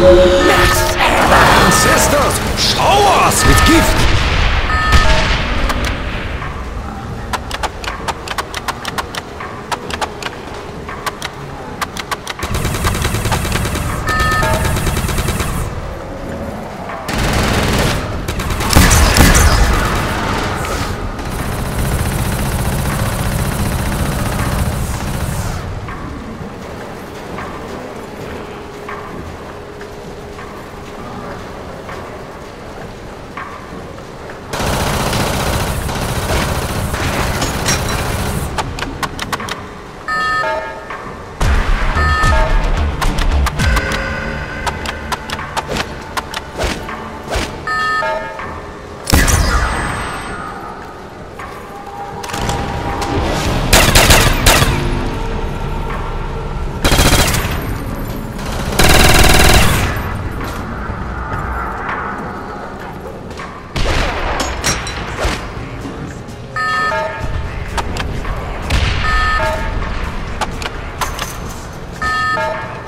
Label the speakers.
Speaker 1: Max Sisters, show us with gift! Bye.